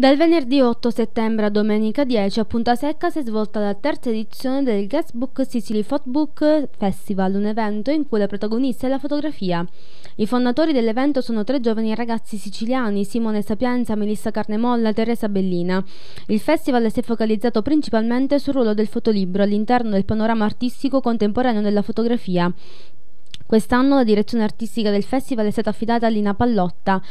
Dal venerdì 8 settembre a domenica 10 a Punta Secca si è svolta la terza edizione del Guestbook Sicily Photebook Festival, un evento in cui la protagonista è la fotografia. I fondatori dell'evento sono tre giovani ragazzi siciliani, Simone Sapienza, Melissa Carnemolla e Teresa Bellina. Il festival si è focalizzato principalmente sul ruolo del fotolibro all'interno del panorama artistico contemporaneo della fotografia. Quest'anno la direzione artistica del festival è stata affidata a Lina Pallotta.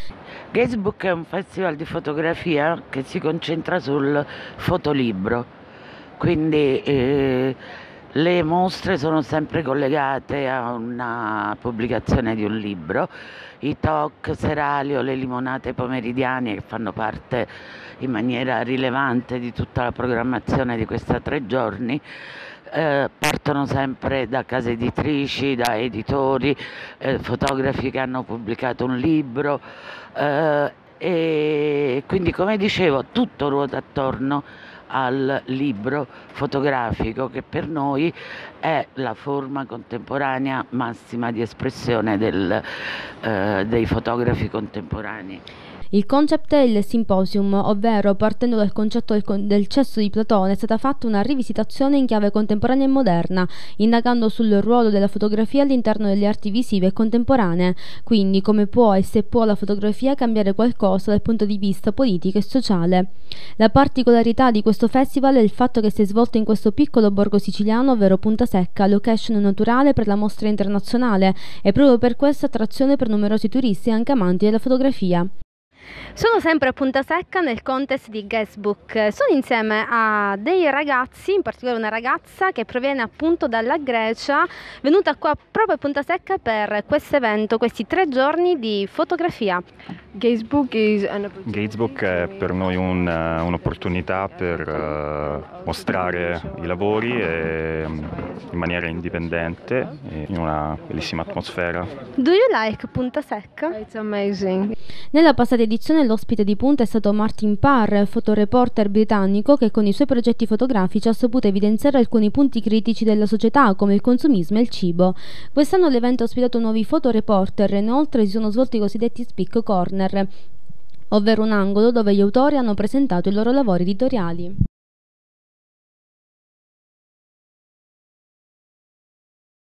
Gazebook è un festival di fotografia che si concentra sul fotolibro, quindi eh, le mostre sono sempre collegate a una pubblicazione di un libro, i talk serali o le limonate pomeridiane che fanno parte in maniera rilevante di tutta la programmazione di questi tre giorni eh, partono sempre da case editrici, da editori, eh, fotografi che hanno pubblicato un libro eh, e quindi come dicevo tutto ruota attorno al libro fotografico che per noi è la forma contemporanea massima di espressione del, eh, dei fotografi contemporanei. Il concept è il symposium, ovvero partendo dal concetto del, del, cesso di Platone è stata fatta una rivisitazione in chiave contemporanea e moderna, indagando sul ruolo della fotografia all'interno delle arti visive e contemporanee, quindi come può e se può la fotografia cambiare qualcosa dal punto di vista politico e sociale. La particolarità di questo festival è il fatto che si è svolto in questo piccolo borgo siciliano, ovvero Punta Secca, location naturale per la mostra internazionale e proprio per questa attrazione per numerosi turisti e anche amanti della fotografia. Sono sempre a Punta Secca nel contest di Guestbook. Sono insieme a dei ragazzi, in particolare una ragazza che proviene appunto dalla Grecia, venuta qua proprio a Punta Secca per questo evento, questi tre giorni di fotografia. Gatesbook, è per noi un, un'opportunità per uh, mostrare i lavori e, in maniera indipendente in una bellissima atmosfera. Do you like Punta Secca? It's amazing. Nella passata edizione l'ospite di punta è stato Martin Parr, fotoreporter britannico che con i suoi progetti fotografici ha saputo evidenziare alcuni punti critici della società come il consumismo e il cibo. Quest'anno l'evento ha ospitato nuovi fotoreporter e inoltre si sono svolti i cosiddetti speak corner ovvero un angolo dove gli autori hanno presentato i loro lavori editoriali.